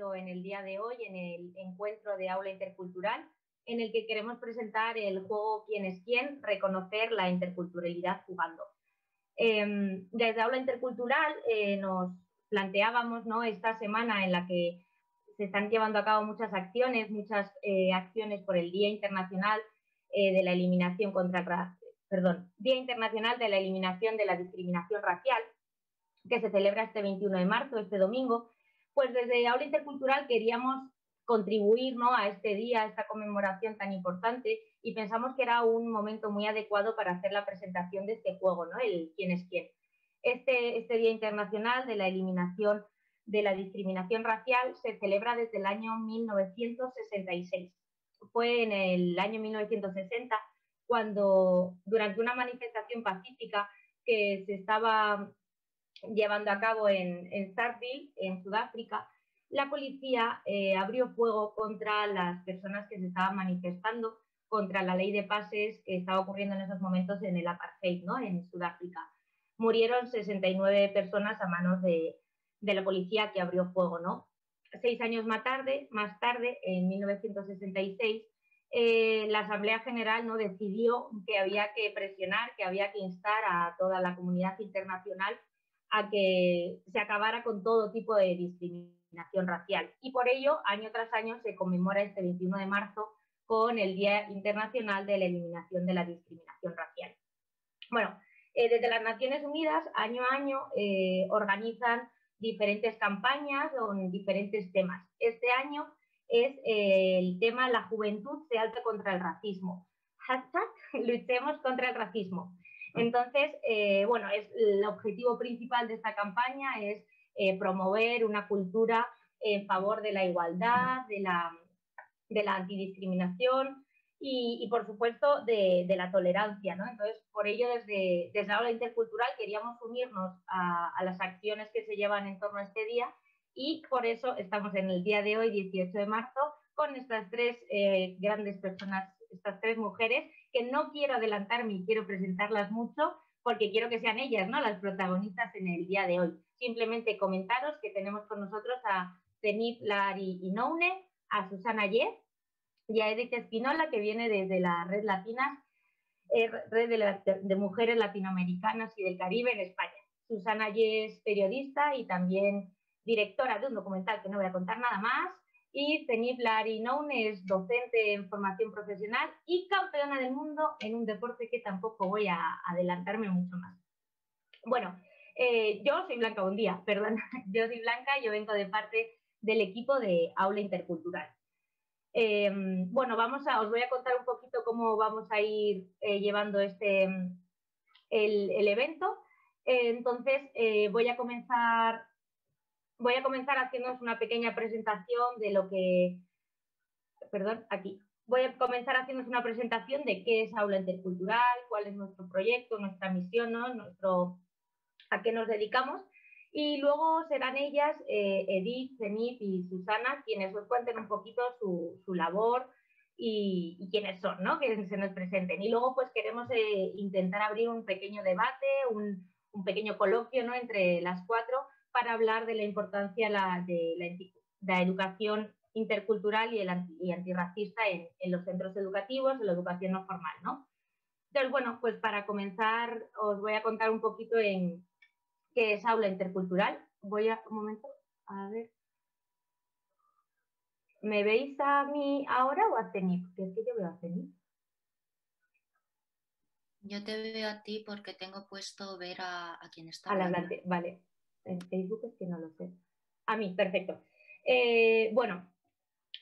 presentando en el día de hoy en el encuentro de aula intercultural, en el que queremos presentar el juego Quién es quién, reconocer la interculturalidad jugando. Em, desde aula intercultural eh, nos planteábamos ¿no? esta semana en la que se están llevando a cabo muchas acciones, muchas eh, acciones por el Día Internacional eh, de la Eliminación contra perdón, Día Internacional de la Eliminación de la Discriminación Racial, que se celebra este 21 de marzo, este domingo, pues desde Aula Intercultural queríamos contribuir ¿no? a este día, a esta conmemoración tan importante y pensamos que era un momento muy adecuado para hacer la presentación de este juego, ¿no? el quién es quién. Este, este Día Internacional de la Eliminación de la Discriminación Racial se celebra desde el año 1966. Fue en el año 1960 cuando, durante una manifestación pacífica que se estaba llevando a cabo en, en Starkville, en Sudáfrica, la policía eh, abrió fuego contra las personas que se estaban manifestando contra la ley de pases que estaba ocurriendo en esos momentos en el apartheid, ¿no? en Sudáfrica. Murieron 69 personas a manos de, la policía que abrió fuego. ¿no? Seis años más tarde, más tarde en 1966, eh, la Asamblea General ¿no? decidió que había que presionar, que había que instar a toda la comunidad internacional a que se acabara con todo tipo de discriminación racial. Y por ello, año tras año, se conmemora este 21 de marzo con el Día Internacional de la Eliminación de la Discriminación Racial. Bueno, eh, desde las Naciones Unidas, año a año, eh, organizan diferentes campañas con diferentes temas. Este año es eh, el tema La juventud se alza contra el racismo. Hashtag luchemos contra el racismo. Entonces, eh, bueno, es, el objetivo principal de esta campaña es eh, promover una cultura en favor de la igualdad, de la, de la antidiscriminación y, por supuesto, de, la tolerancia. ¿no? Entonces, por ello, desde, desde la aula intercultural queríamos unirnos a, las acciones que se llevan en torno a este día y por eso estamos en el día de hoy, 18 de marzo, con estas tres eh, grandes personas, estas tres mujeres que no quiero adelantarme y quiero presentarlas mucho porque quiero que sean ellas ¿no? las protagonistas en el día de hoy. Simplemente comentaros que tenemos con nosotros a Zenit Lari Inoune, a Susana Yes y a Edith Espinola, que viene desde la Red Latinas, eh, Red de, Mujeres Latinoamericanas y del Caribe en España. Susana Yes, periodista y también directora de un documental que no voy a contar nada más, y Zenith Larinoun es docente en formación profesional y campeona del mundo en un deporte que tampoco voy a adelantarme mucho más. Bueno, eh, yo soy Blanca Bondía, perdón, yo soy Blanca, yo vengo de parte del equipo de Aula Intercultural. Em, bueno, vamos a, os voy a contar un poquito cómo vamos a ir eh, llevando este, el, el evento. entonces, eh, voy a comenzar voy a comenzar haciéndonos una pequeña presentación de lo que, perdón, aquí. Voy a comenzar haciéndonos una presentación de qué es Aula Intercultural, cuál es nuestro proyecto, nuestra misión, nuestro, a qué nos dedicamos. Y luego serán ellas, eh, Edith, Zenith y Susana, quienes os cuenten un poquito su, labor y, quiénes son, ¿no? que se nos presenten. Y luego pues queremos eh, intentar abrir un pequeño debate, un, un pequeño coloquio ¿no? entre las cuatro para hablar de la importancia de la, educación intercultural y, el antirracista en, los centros educativos, en la educación no formal, ¿no? Entonces, bueno, pues para comenzar os voy a contar un poquito en qué es aula intercultural. Voy a, un momento, a ver. ¿Me veis a mí ahora o a Zenit? Porque es que yo veo a Zenit. Yo te veo a ti porque tengo puesto ver a, a quien está. hablando. vale en Facebook es que no lo sé. A mí, perfecto. Eh, bueno,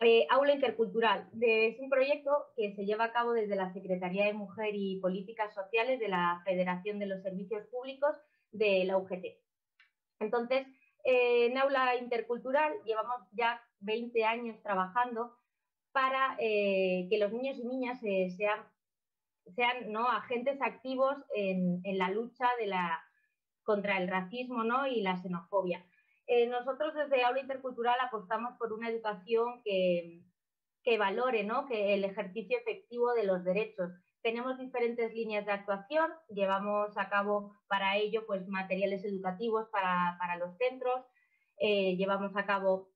eh, Aula Intercultural es un proyecto que se lleva a cabo desde la Secretaría de Mujer y Políticas Sociales de la Federación de los Servicios Públicos de la UGT. Entonces, eh, en Aula Intercultural llevamos ya 20 años trabajando para que los niños y niñas sean, sean ¿no? agentes activos en, en la lucha de la contra el racismo ¿no? y la xenofobia. Eh, nosotros desde Aula Intercultural apostamos por una educación que, que valore ¿no? que el ejercicio efectivo de los derechos. Tenemos diferentes líneas de actuación, llevamos a cabo para ello pues, materiales educativos para, para los centros, eh, llevamos a cabo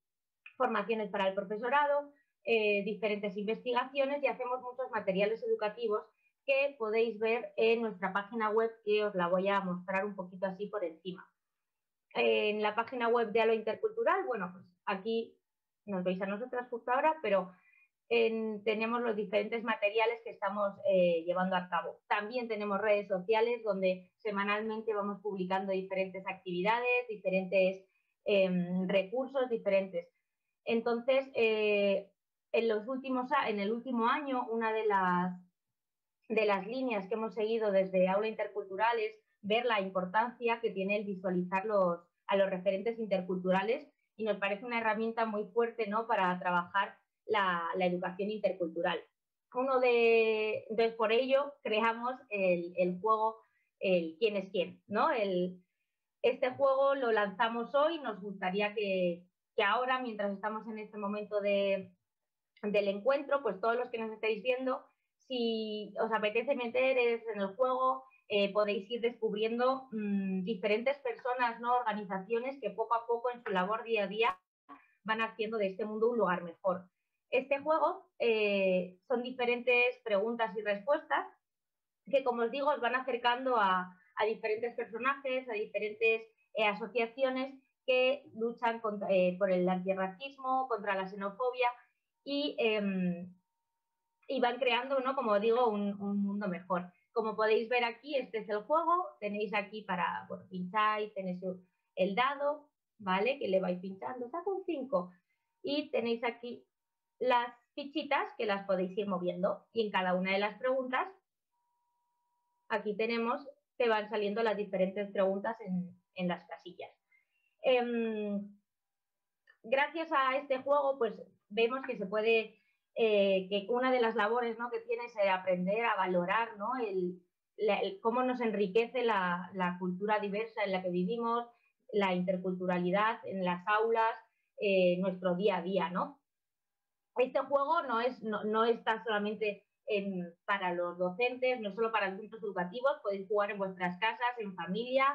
formaciones para el profesorado, eh, diferentes investigaciones y hacemos muchos materiales educativos que podéis ver en nuestra página web que os la voy a mostrar un poquito así por encima. En la página web de Alo Intercultural, bueno, pues aquí nos veis a nosotras justo ahora, pero tenemos los diferentes materiales que estamos eh, llevando a cabo. También tenemos redes sociales donde semanalmente vamos publicando diferentes actividades, diferentes em, recursos diferentes. Entonces, eh, en, los últimos, en el último año, una de las, de las líneas que hemos seguido desde Aula Intercultural es ver la importancia que tiene el visualizar a los referentes interculturales y nos parece una herramienta muy fuerte ¿no? para trabajar la, educación intercultural. Uno de, entonces, por ello creamos el, juego el quién es quién, ¿no? El, este juego lo lanzamos hoy, nos gustaría que, que ahora, mientras estamos en este momento de, del encuentro, pues todos los que nos estáis viendo, si os apetece meter en el juego, eh, podéis ir descubriendo mm, diferentes personas, ¿no? organizaciones que poco a poco en su labor día a día van haciendo de este mundo un lugar mejor. Este juego eh, son diferentes preguntas y respuestas que, como os digo, os van acercando a, diferentes personajes, a diferentes eh, asociaciones que luchan por el antirracismo, contra la xenofobia y, em, y van creando, ¿no? como digo, un, mundo mejor. Como podéis ver aquí, este es el juego, tenéis aquí para, bueno, pincháis, tenéis el dado, ¿vale? Que le vais pinchando, saca un 5 y tenéis aquí las fichitas que las podéis ir moviendo y en cada una de las preguntas, aquí tenemos que van saliendo las diferentes preguntas en, en las casillas. Em, gracias a este juego, pues vemos que se puede, eh, que una de las labores ¿no? que tiene es aprender a valorar ¿no? el, cómo nos enriquece la, cultura diversa en la que vivimos, la interculturalidad en las aulas, eh, nuestro día a día, ¿no? Este juego no, es, no, está solamente para los docentes, no solo para los educativos, podéis jugar en vuestras casas, en familia,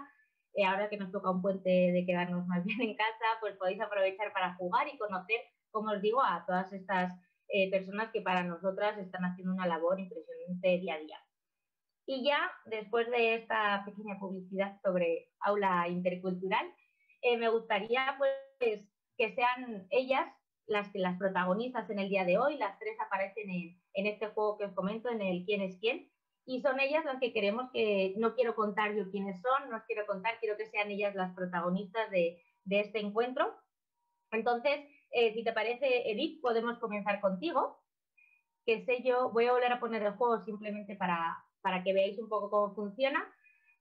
eh, ahora que nos toca un puente de quedarnos más bien en casa, pues podéis aprovechar para jugar y conocer como os digo, a todas estas eh, personas que para nosotras están haciendo una labor impresionante día a día. Y ya después de esta pequeña publicidad sobre aula intercultural, eh, me gustaría pues que sean ellas las, las protagonistas en el día de hoy. Las tres aparecen en, en este juego que os comento, en el quién es quién. Y son ellas las que queremos que, no quiero contar yo quiénes son, no os quiero contar, quiero que sean ellas las protagonistas de, de este encuentro. Entonces, eh, si te parece, Edith, podemos comenzar contigo. Que sé yo, voy a volver a poner el juego simplemente para, para que veáis un poco cómo funciona.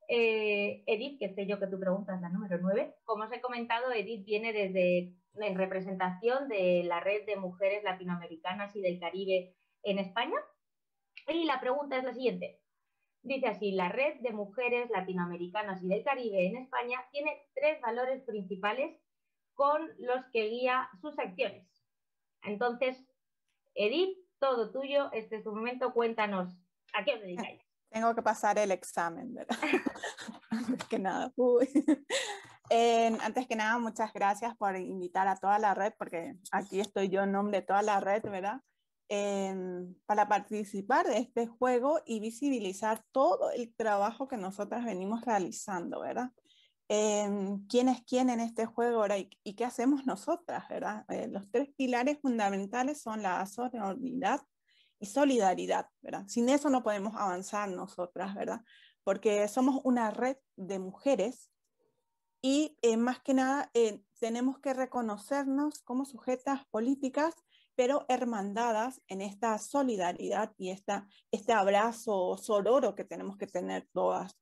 Eh, Edith, que sé yo que tu pregunta es la número 9. Como os he comentado, Edith viene desde en representación de la red de mujeres latinoamericanas y del Caribe en España. Y la pregunta es la siguiente. Dice así, la red de mujeres latinoamericanas y del Caribe en España tiene tres valores principales con los que guía sus acciones. Entonces, Edith, todo tuyo, este es tu momento, cuéntanos, ¿a qué os dedicáis? Tengo que pasar el examen, ¿verdad? antes que nada. antes que nada, muchas gracias por invitar a toda la red, porque aquí estoy yo en nombre de toda la red, ¿verdad? para participar de este juego y visibilizar todo el trabajo que nosotras venimos realizando, ¿verdad? Quién es quién en este juego ahora y, qué hacemos nosotras, ¿verdad? Eh, los tres pilares fundamentales son la sororidad y solidaridad, ¿verdad? Sin eso no podemos avanzar nosotras, ¿verdad? Porque somos una red de mujeres y eh, más que nada eh, tenemos que reconocernos como sujetas políticas, pero hermandadas en esta solidaridad y esta, este abrazo sororo que tenemos que tener todas.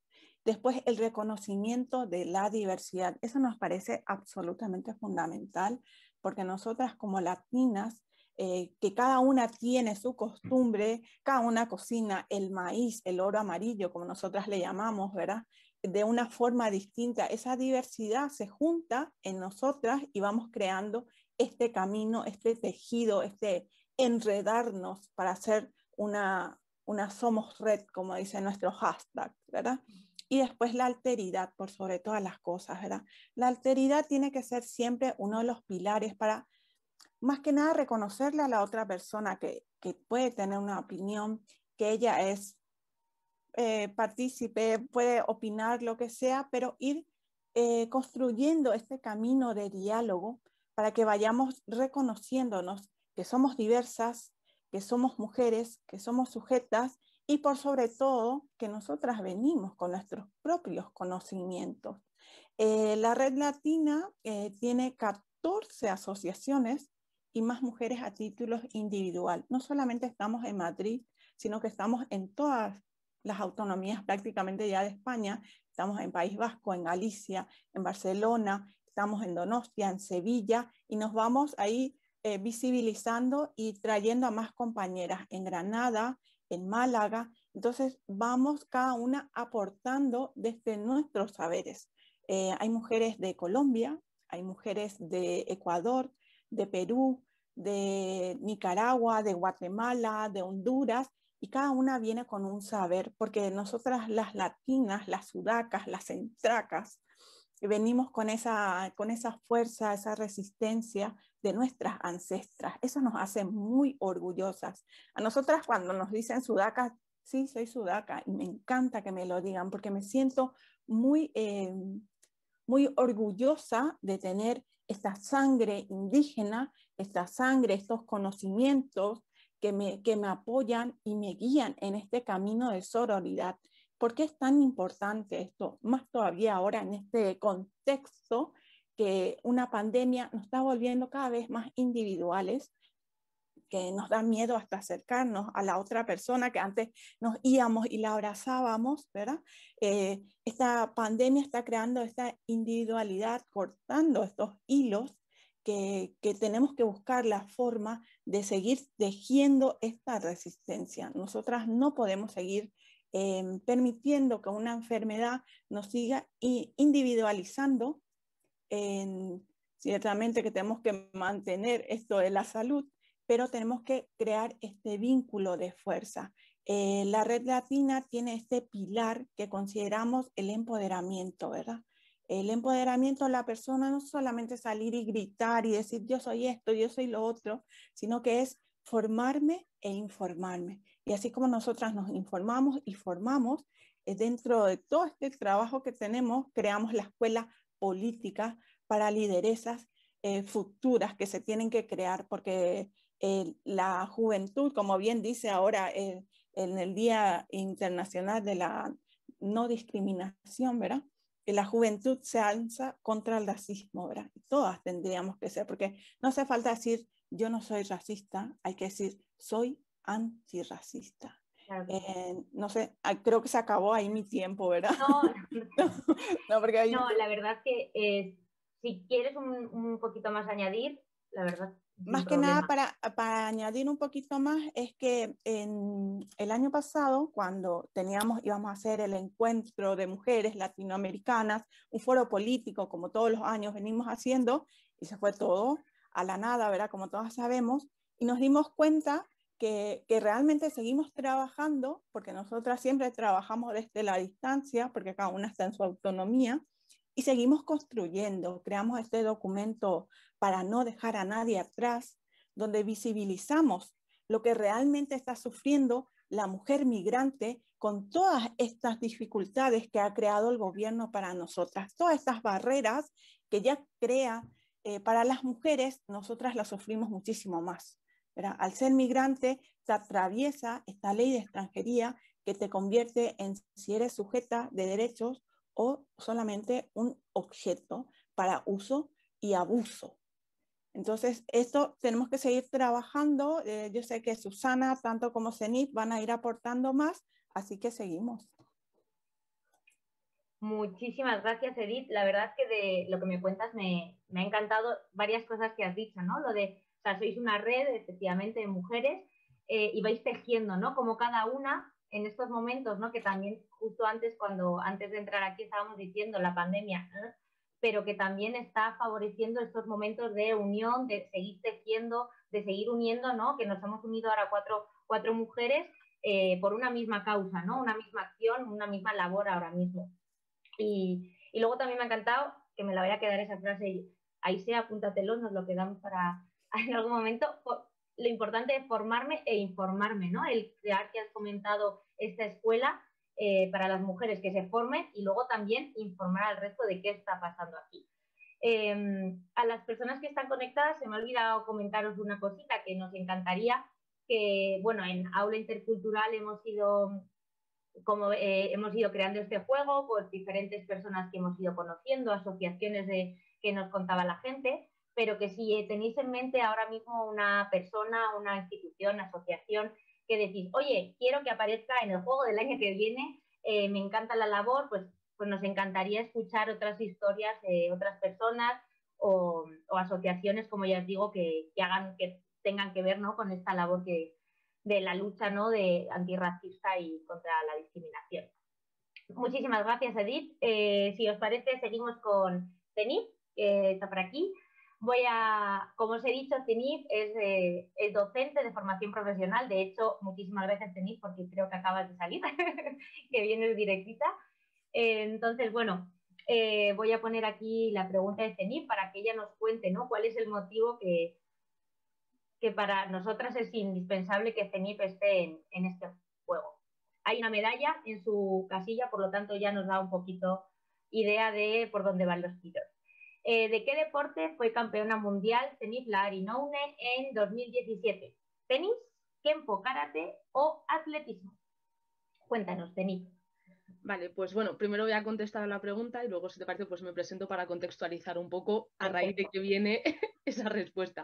Después, el reconocimiento de la diversidad. Eso nos parece absolutamente fundamental porque nosotras como latinas, eh, que cada una tiene su costumbre, cada una cocina el maíz, el oro amarillo, como nosotras le llamamos, ¿verdad? De una forma distinta. Esa diversidad se junta en nosotras y vamos creando este camino, este tejido, este enredarnos para hacer una, una somos red, como dice nuestro hashtag, ¿verdad? Y después la alteridad, por sobre todas las cosas, ¿verdad? La alteridad tiene que ser siempre uno de los pilares para más que nada reconocerle a la otra persona que, que puede tener una opinión, que ella es eh, partícipe, puede opinar lo que sea, pero ir eh, construyendo este camino de diálogo para que vayamos reconociéndonos que somos diversas, que somos mujeres, que somos sujetas y por sobre todo que nosotras venimos con nuestros propios conocimientos. Eh, la red latina tiene 14 asociaciones y más mujeres a título individual. No solamente estamos en Madrid, sino que estamos en todas las autonomías prácticamente ya de España. Estamos en País Vasco, en Galicia, en Barcelona, estamos en Donostia, en Sevilla y nos vamos ahí eh, visibilizando y trayendo a más compañeras en Granada, en Málaga. Entonces vamos cada una aportando desde nuestros saberes. Eh, hay mujeres de Colombia, hay mujeres de Ecuador, de Perú, de Nicaragua, de Guatemala, de Honduras, y cada una viene con un saber, porque nosotras las latinas, las sudacas, las entracas, venimos con esa, con esa fuerza, esa resistencia de nuestras ancestras. Eso nos hace muy orgullosas. A nosotras cuando nos dicen sudacas, sí, soy sudaca y me encanta que me lo digan porque me siento muy, eh, muy orgullosa de tener esta sangre indígena, esta sangre, estos conocimientos, que me, que me apoyan y me guían en este camino de sororidad. ¿Por qué es tan importante esto? Más todavía ahora en este contexto que una pandemia nos está volviendo cada vez más individuales, que nos da miedo hasta acercarnos a la otra persona que antes nos íbamos y la abrazábamos, ¿verdad? Eh, esta pandemia está creando esta individualidad, cortando estos hilos que, tenemos que buscar la forma de seguir tejiendo esta resistencia. Nosotras no podemos seguir em, permitiendo que una enfermedad nos siga individualizando. Ciertamente que tenemos que mantener esto de la salud, pero tenemos que crear este vínculo de fuerza. Eh, la red latina tiene este pilar que consideramos el empoderamiento, ¿verdad? El empoderamiento de la persona no solamente salir y gritar y decir yo soy esto, yo soy lo otro, sino que es formarme e informarme. Y así como nosotras nos informamos y formamos, eh, dentro de todo este trabajo que tenemos, creamos la escuela política para lideresas eh, futuras que se tienen que crear, porque eh, la juventud, como bien dice ahora en el Día Internacional de la No Discriminación, ¿verdad? la juventud se alza contra el racismo, ¿verdad? Todas tendríamos que ser, porque no hace falta decir yo no soy racista, hay que decir soy antirracista. Eh, no sé, ah, creo que se acabó ahí mi tiempo, ¿verdad? No, no, porque no la verdad que eh, si quieres un, un, poquito más añadir, la verdad más que nada para, para, añadir un poquito más, es que en el año pasado, cuando teníamos, íbamos a hacer el encuentro de mujeres latinoamericanas, un foro político, como todos los años venimos haciendo, y se fue todo a la nada, ¿verdad? Como todos sabemos, y nos dimos cuenta que, realmente seguimos trabajando, porque nosotras siempre trabajamos desde la distancia, porque cada una está en su autonomía, y seguimos construyendo, creamos este documento para no dejar a nadie atrás, donde visibilizamos lo que realmente está sufriendo la mujer migrante con todas estas dificultades que ha creado el gobierno para nosotras, todas estas barreras que ya crea eh, para las mujeres, nosotras las sufrimos muchísimo más. Al ser migrante, se atraviesa esta ley de extranjería que te convierte en si eres sujeta de derechos o solamente un objeto para uso y abuso. Entonces, esto tenemos que seguir trabajando. Eh, yo sé que Susana, tanto como Zenit, van a ir aportando más, así que seguimos. Muchísimas gracias, Edith. La verdad es que de lo que me cuentas me, me ha encantado varias cosas que has dicho, ¿no? Lo de, sea, sois una red, efectivamente, de mujeres eh, y vais tejiendo, ¿no? Como cada una en estos momentos, ¿no? Que también justo antes, cuando antes de entrar aquí estábamos diciendo la pandemia, pero que también está favoreciendo estos momentos de unión, de seguir tejiendo, de seguir uniendo, ¿no? Que nos hemos unido ahora cuatro, cuatro mujeres eh, por una misma causa, ¿no? Una misma acción, una misma labor ahora mismo. Y, luego también me ha encantado, que me la voy a quedar esa frase, ahí sea, apúntatelo, nos lo quedamos para en algún momento, lo importante es formarme e informarme, ¿no? El crear que has comentado esta escuela eh, para las mujeres que se formen y luego también informar al resto de qué está pasando aquí. Em, a las personas que están conectadas, se me ha olvidado comentaros una cosita que nos encantaría, que bueno, en Aula Intercultural hemos ido, como, eh, hemos ido creando este juego, por diferentes personas que hemos ido conociendo, asociaciones de, que nos contaba la gente, pero que si tenéis en mente ahora mismo una persona, una institución, asociación, que decís, oye, quiero que aparezca en el juego del año que viene, eh, me encanta la labor, pues, pues nos encantaría escuchar otras historias de otras personas o, asociaciones, como ya os digo, que, hagan, que tengan que ver ¿no? con esta labor que, de la lucha ¿no? de antirracista y contra la discriminación. Muchísimas gracias, Edith. Eh, si os parece, seguimos con Tenif, que está por aquí. Voy a, como os he dicho, Tenif es, docente de formación profesional. De hecho, muchísimas gracias, Tenif, porque creo que acabas de salir, que vienes directita. Eh, entonces, bueno, eh, voy a poner aquí la pregunta de Tenif para que ella nos cuente ¿no? cuál es el motivo que, que para nosotras es indispensable que Cenip esté en, este juego. Hay una medalla en su casilla, por lo tanto ya nos da un poquito idea de por dónde van los tiros. Eh, ¿De qué deporte fue campeona mundial Zenith Larinoune en 2017? ¿Tenis, Kempo Karate o atletismo? Cuéntanos, Zenith. Vale, pues bueno, primero voy a contestar la pregunta y luego, si te parece, pues me presento para contextualizar un poco a raíz de que viene esa respuesta.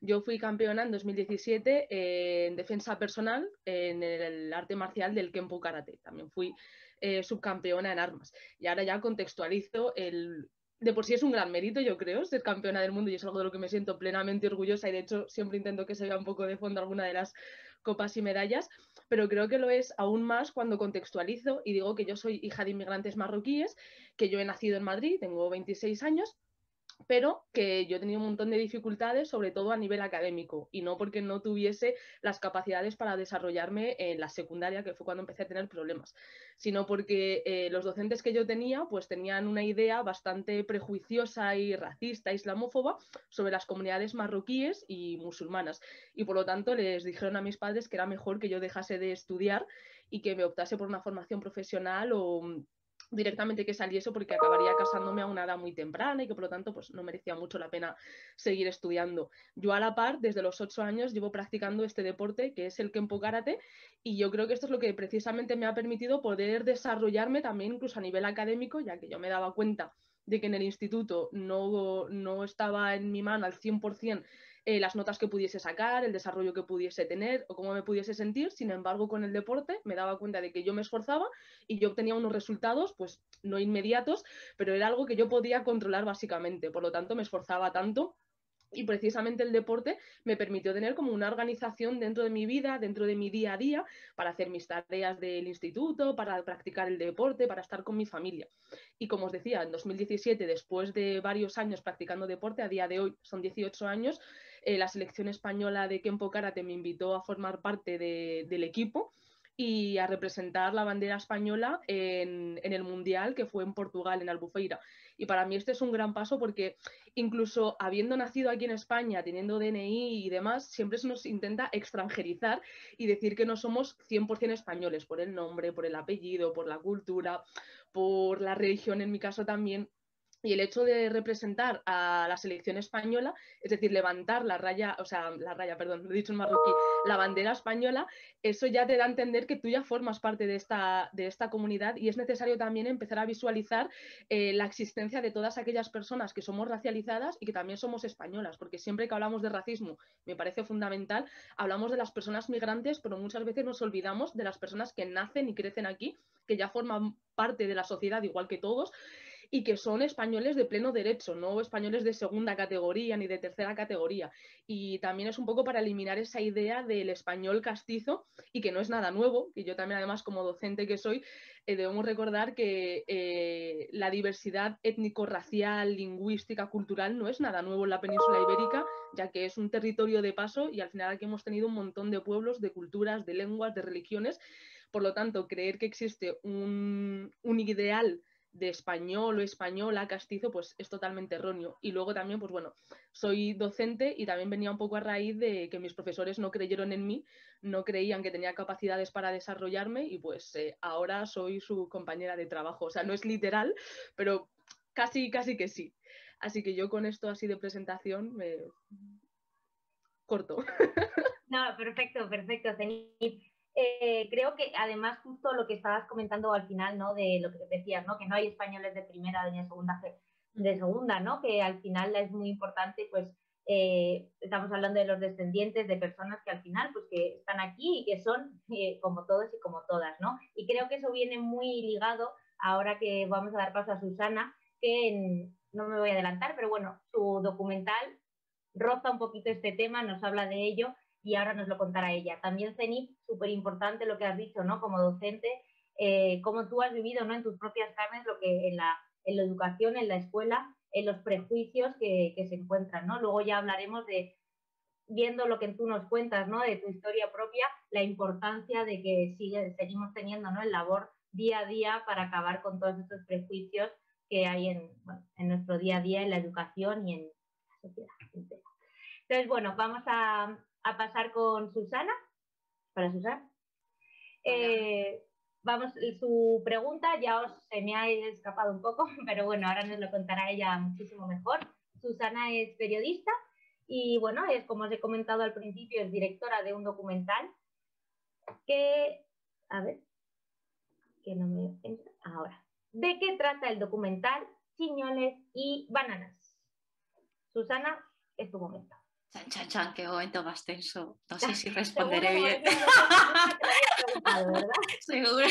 Yo fui campeona en 2017 en defensa personal en el arte marcial del Kempo Karate. También fui eh, subcampeona en armas. Y ahora ya contextualizo el... De por sí es un gran mérito, yo creo, ser campeona del mundo y es algo de lo que me siento plenamente orgullosa y de hecho siempre intento que se vea un poco de fondo alguna de las copas y medallas pero creo que lo es aún más cuando contextualizo y digo que yo soy hija de inmigrantes marroquíes, que yo he nacido en Madrid, tengo 26 años pero que yo he tenido un montón de dificultades, sobre todo a nivel académico, y no porque no tuviese las capacidades para desarrollarme en la secundaria, que fue cuando empecé a tener problemas, sino porque eh, los docentes que yo tenía, pues tenían una idea bastante prejuiciosa y racista, islamófoba, sobre las comunidades marroquíes y musulmanas, y por lo tanto les dijeron a mis padres que era mejor que yo dejase de estudiar y que me optase por una formación profesional o directamente que saliese porque acabaría casándome a una edad muy temprana y que por lo tanto pues no merecía mucho la pena seguir estudiando. Yo a la par, desde los ocho años, llevo practicando este deporte que es el Kempo Karate y yo creo que esto es lo que precisamente me ha permitido poder desarrollarme también incluso a nivel académico, ya que yo me daba cuenta de que en el instituto no, no estaba en mi mano al 100% eh, las notas que pudiese sacar, el desarrollo que pudiese tener o cómo me pudiese sentir. Sin embargo, con el deporte me daba cuenta de que yo me esforzaba y yo obtenía unos resultados, pues no inmediatos, pero era algo que yo podía controlar básicamente. Por lo tanto, me esforzaba tanto y precisamente el deporte me permitió tener como una organización dentro de mi vida, dentro de mi día a día, para hacer mis tareas del instituto, para practicar el deporte, para estar con mi familia. Y como os decía, en 2017, después de varios años practicando deporte, a día de hoy son 18 años, eh, la selección española de Kempo Karate me invitó a formar parte del equipo y a representar la bandera española en, el Mundial que fue en Portugal, en Albufeira. Y para mí este es un gran paso porque incluso habiendo nacido aquí en España, teniendo DNI y demás, siempre se nos intenta extranjerizar y decir que no somos 100% españoles por el nombre, por el apellido, por la cultura, por la religión en mi caso también. Y el hecho de representar a la selección española, es decir, levantar la raya, o sea, la raya, perdón, lo he dicho en marroquí, la bandera española, eso ya te da a entender que tú ya formas parte de esta, de esta comunidad y es necesario también empezar a visualizar eh, la existencia de todas aquellas personas que somos racializadas y que también somos españolas, porque siempre que hablamos de racismo, me parece fundamental, hablamos de las personas migrantes, pero muchas veces nos olvidamos de las personas que nacen y crecen aquí, que ya forman parte de la sociedad igual que todos y que son españoles de pleno derecho, no españoles de segunda categoría ni de tercera categoría. Y también es un poco para eliminar esa idea del español castizo y que no es nada nuevo, y yo también además como docente que soy, eh, debemos recordar que eh, la diversidad étnico-racial, lingüística, cultural no es nada nuevo en la península ibérica, ya que es un territorio de paso y al final aquí hemos tenido un montón de pueblos, de culturas, de lenguas, de religiones. Por lo tanto, creer que existe un, un ideal de español o española, castizo, pues es totalmente erróneo. Y luego también, pues bueno, soy docente y también venía un poco a raíz de que mis profesores no creyeron en mí, no creían que tenía capacidades para desarrollarme y pues eh, ahora soy su compañera de trabajo. O sea, no es literal, pero casi, casi que sí. Así que yo con esto así de presentación me corto. No, perfecto, perfecto, eh, creo que además justo lo que estabas comentando al final, ¿no? De lo que decías, ¿no? Que no hay españoles de primera ni de segunda, de segunda, ¿no? Que al final es muy importante, pues eh, estamos hablando de los descendientes de personas que al final, pues que están aquí y que son eh, como todos y como todas, ¿no? Y creo que eso viene muy ligado ahora que vamos a dar paso a Susana, que no me voy a adelantar, pero bueno, su documental roza un poquito este tema, nos habla de ello y ahora nos lo contará ella. También, Zenit, súper importante lo que has dicho, ¿no? Como docente, eh, cómo tú has vivido, ¿no? En tus propias carnes lo que en la, en la educación, en la escuela, en los prejuicios que, que, se encuentran, ¿no? Luego ya hablaremos de, viendo lo que tú nos cuentas, ¿no? De tu historia propia, la importancia de que sigue, seguimos teniendo, ¿no? El labor día a día para acabar con todos estos prejuicios que hay en, en nuestro día a día, en la educación y en la sociedad Entonces, bueno, vamos a, a pasar con Susana. Para Susana. Eh, vamos, su pregunta ya os se me ha escapado un poco, pero bueno, ahora nos lo contará ella muchísimo mejor. Susana es periodista y bueno, es como os he comentado al principio, es directora de un documental que, a ver, que no me entra ahora. ¿De qué trata el documental Chiñones y Bananas? Susana, es tu momento. Chan, chan, chan, qué momento más tenso. No sé si responderé bien. Seguro.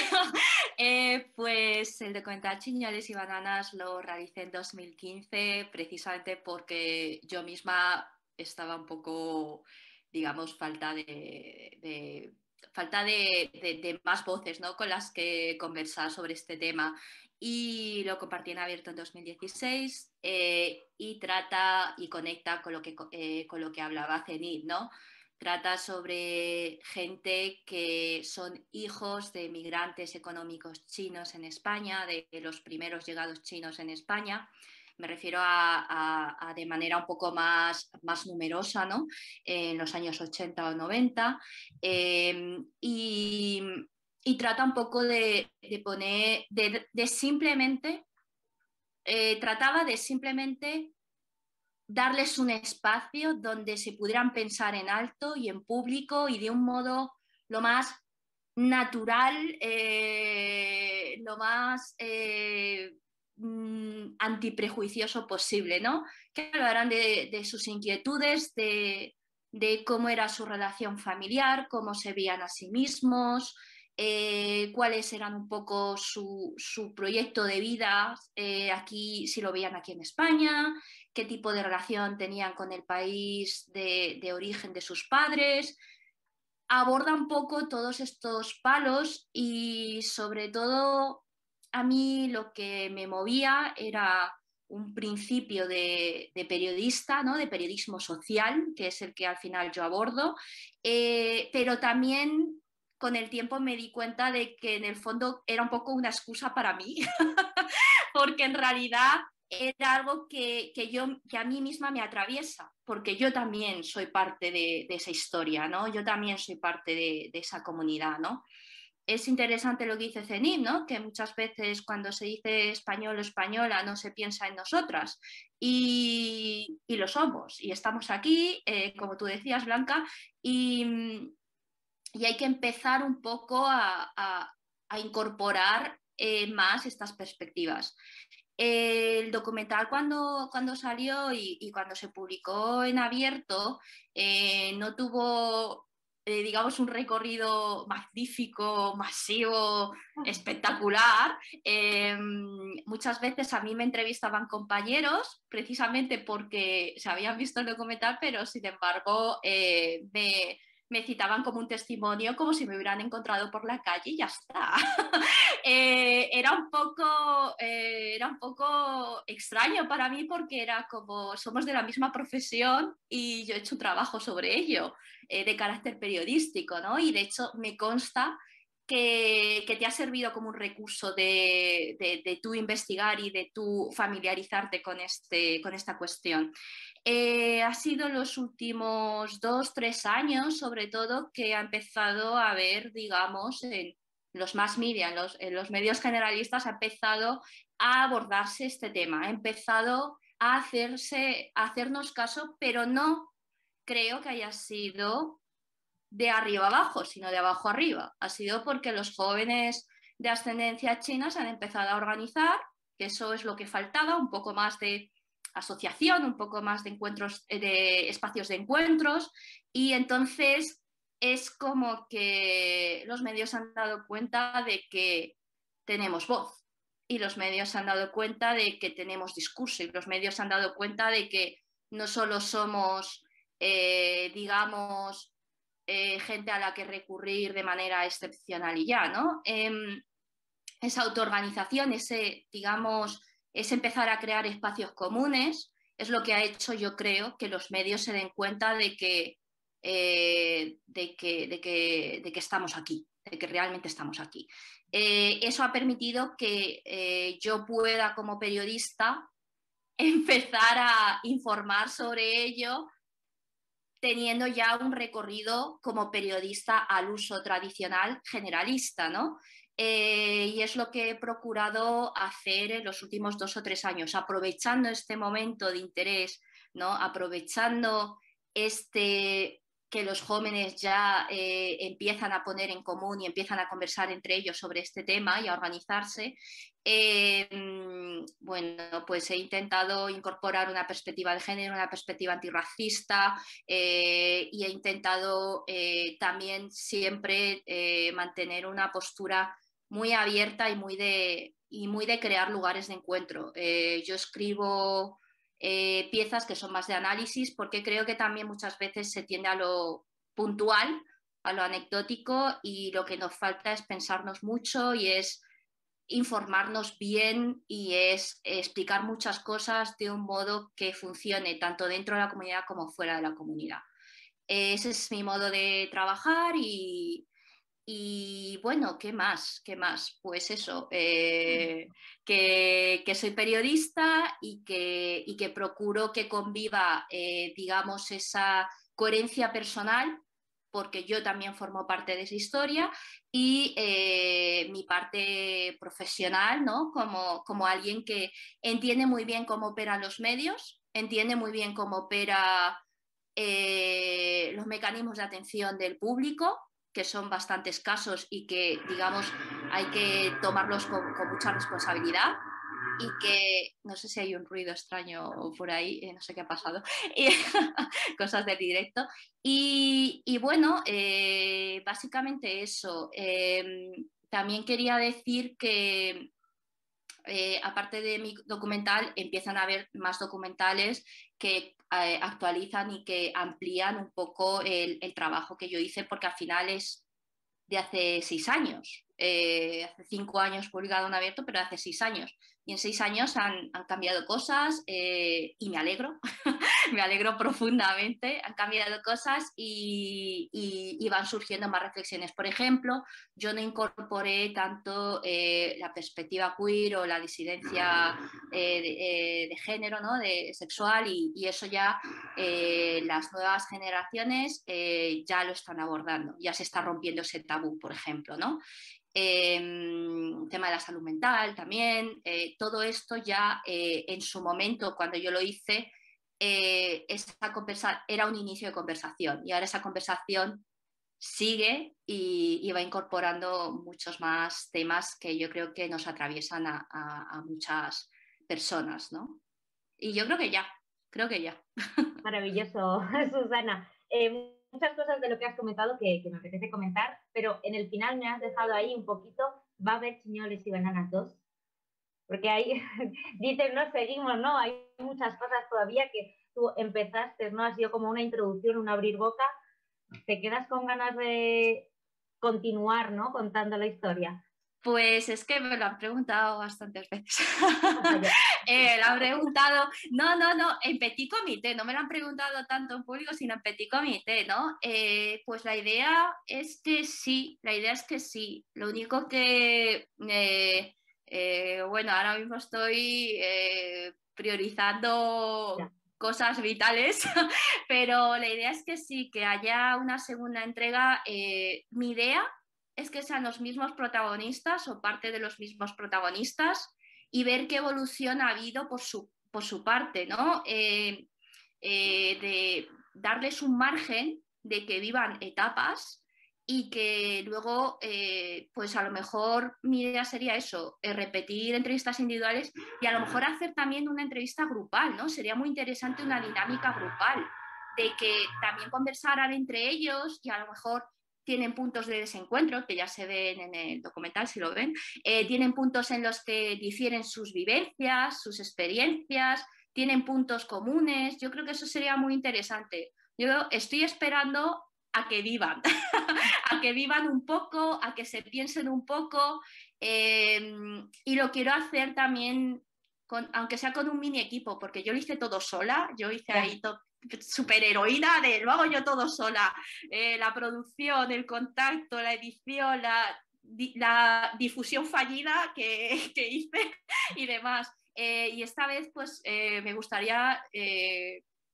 Eh, pues el documental Chiñales y Bananas lo realicé en 2015 precisamente porque yo misma estaba un poco, digamos, falta de, falta de, más voces ¿no? con las que conversar sobre este tema y lo compartí en abierto en 2016 eh, y trata y conecta con lo que, eh, con lo que hablaba Zenit, ¿no? Trata sobre gente que son hijos de migrantes económicos chinos en España, de los primeros llegados chinos en España. Me refiero a, de manera un poco más, más numerosa, ¿no? En los años 80 o 90. Eh, y, trata un poco de, poner, de, simplemente, eh, trataba de simplemente darles un espacio donde se pudieran pensar en alto y en público y de un modo lo más natural, eh, lo más mm, antiprejuicioso posible, ¿no? Que hablarán de, de sus inquietudes, de, de, cómo era su relación familiar, cómo se veían a sí mismos, eh, cuáles eran un poco su, proyecto de vida eh, aquí, si lo veían aquí en España, qué tipo de relación tenían con el país de, origen de sus padres. Aborda un poco todos estos palos y sobre todo a mí lo que me movía era un principio de, periodista, ¿no? de periodismo social, que es el que al final yo abordo, eh, pero también con el tiempo me di cuenta de que en el fondo era un poco una excusa para mí, porque en realidad era algo que, yo, que a mí misma me atraviesa, porque yo también soy parte de, esa historia, ¿no? Yo también soy parte de, esa comunidad, ¿no? Es interesante lo que dice Zenit, ¿no? Que muchas veces cuando se dice español o española no se piensa en nosotras y, lo somos y estamos aquí, eh, como tú decías, Blanca, y, y hay que empezar un poco a, incorporar eh, más estas perspectivas. El documental cuando, cuando salió y, cuando se publicó en abierto eh, no tuvo, eh, digamos, un recorrido magnífico, masivo, espectacular. muchas veces a mí me entrevistaban compañeros precisamente porque se habían visto el documental, pero sin embargo me me citaban como un testimonio, como si me hubieran encontrado por la calle y ya está. Eh, era, un poco, eh, era un poco extraño para mí porque era como somos de la misma profesión y yo he hecho trabajo sobre ello eh, de carácter periodístico, ¿no? Y de hecho me consta que, te ha servido como un recurso de, de, tu investigar y de tu familiarizarte con, este, con esta cuestión? Eh, ha sido los últimos dos, tres años, sobre todo, que ha empezado a ver, digamos, en los más media, en los, en los medios generalistas, ha empezado a abordarse este tema, ha empezado a, hacerse, a hacernos caso, pero no creo que haya sido de arriba abajo, sino de abajo arriba. Ha sido porque los jóvenes de ascendencia china se han empezado a organizar, que eso es lo que faltaba, un poco más de asociación, un poco más de encuentros, eh, de espacios de encuentros, y entonces es como que los medios han dado cuenta de que tenemos voz y los medios han dado cuenta de que tenemos discurso y los medios han dado cuenta de que no solo somos, eh, digamos, eh, gente a la que recurrir de manera excepcional y ya, ¿no? Em, esa autoorganización, ese, digamos, es empezar a crear espacios comunes, es lo que ha hecho, yo creo, que los medios se den cuenta de que, eh, de que, de que, estamos aquí, de que realmente estamos aquí. Eh, eso ha permitido que yo pueda, como periodista, empezar a informar sobre ello teniendo ya un recorrido como periodista al uso tradicional generalista, ¿no? Eh, y es lo que he procurado hacer en los últimos dos o tres años, aprovechando este momento de interés, ¿no? aprovechando este que los jóvenes ya eh, empiezan a poner en común y empiezan a conversar entre ellos sobre este tema y a organizarse, em, bueno, pues he intentado incorporar una perspectiva de género, una perspectiva antirracista eh, y he intentado eh, también siempre mantener una postura muy abierta y muy de, y muy de crear lugares de encuentro. yo escribo eh, piezas que son más de análisis, porque creo que también muchas veces se tiende a lo puntual, a lo anecdótico y lo que nos falta es pensarnos mucho y es informarnos bien y es explicar muchas cosas de un modo que funcione tanto dentro de la comunidad como fuera de la comunidad. Ese es mi modo de trabajar y, y bueno, ¿qué más? ¿Qué más? Pues eso, eh, que, soy periodista y que, que procuro que conviva, eh, digamos, esa coherencia personal, porque yo también formo parte de esa historia, y eh, mi parte profesional, ¿no? Como, como alguien que entiende muy bien cómo operan los medios, entiende muy bien cómo opera los mecanismos de atención del público que son bastante escasos y que, digamos, hay que tomarlos con, mucha responsabilidad y que no sé si hay un ruido extraño por ahí, eh, no sé qué ha pasado, cosas del directo. Y, bueno, eh, básicamente eso. Em, también quería decir que eh, aparte de mi documental, empiezan a haber más documentales que eh, actualizan y que amplían un poco el, trabajo que yo hice, porque al final es de hace seis años. Eh, hace cinco años publicado en abierto, pero hace seis años y en seis años han, cambiado cosas eh, y me alegro, me alegro profundamente, han cambiado cosas y, van surgiendo más reflexiones. Por ejemplo, yo no incorporé tanto eh, la perspectiva queer o la disidencia eh, de, género, ¿no? de sexual y, eso ya las nuevas generaciones ya lo están abordando, ya se está rompiendo ese tabú, por ejemplo. ¿no? eh, tema de la salud mental también, eh, todo esto ya eh, en su momento, cuando yo lo hice, eh, era un inicio de conversación y ahora esa conversación sigue y, va incorporando muchos más temas que yo creo que nos atraviesan a, muchas personas, ¿no? Y yo creo que ya, creo que ya. Maravilloso, Susana muchas cosas de lo que has comentado que, me apetece comentar, pero en el final me has dejado ahí un poquito, va a haber chiñoles y bananas dos, porque ahí dicen, no seguimos, ¿no? Hay muchas cosas todavía que tú empezaste, ¿no? Ha sido como una introducción, un abrir boca, te quedas con ganas de continuar, ¿no? Contando la historia. Pues es que me lo han preguntado bastantes veces. eh, lo han preguntado, no, no, no, en petit comité, no me lo han preguntado tanto en público, sino en petit comité, ¿no? Eh, pues la idea es que sí, la idea es que sí. Lo único que, eh, eh, bueno, ahora mismo estoy priorizando cosas vitales, pero la idea es que sí, que haya una segunda entrega. mi idea es que sean los mismos protagonistas o parte de los mismos protagonistas y ver qué evolución ha habido por su, por su parte, ¿no? Eh, eh, de darles un margen de que vivan etapas y que luego, eh, pues a lo mejor mi idea sería eso, repetir entrevistas individuales y a lo mejor hacer también una entrevista grupal, ¿no? Sería muy interesante una dinámica grupal, de que también conversaran entre ellos y a lo mejor tienen puntos de desencuentro, que ya se ven en el documental si lo ven, eh, tienen puntos en los que difieren sus vivencias, sus experiencias, tienen puntos comunes, yo creo que eso sería muy interesante. Yo estoy esperando a que vivan, a que vivan un poco, a que se piensen un poco em, y lo quiero hacer también, con, aunque sea con un mini equipo, porque yo lo hice todo sola, yo hice ahí superheroína de lo hago yo todo sola. Eh, la producción, el contacto, la edición, la, difusión fallida que, hice y demás. Eh, y esta vez, pues, eh, me gustaría